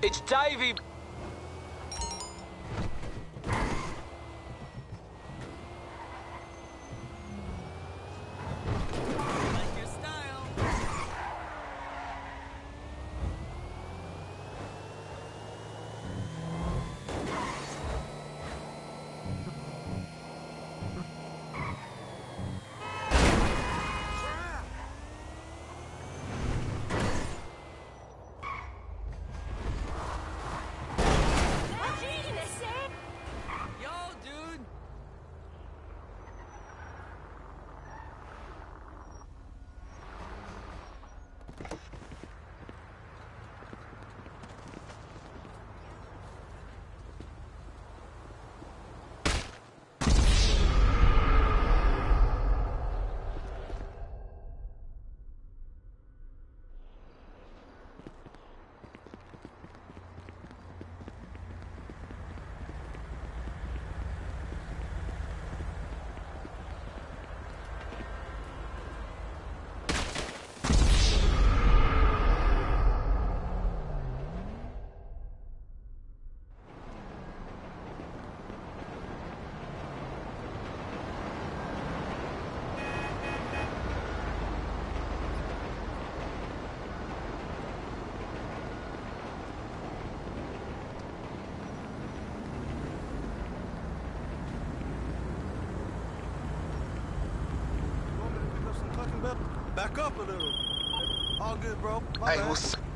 It's Davey. Up a little. All good, bro. My hey, bad. what's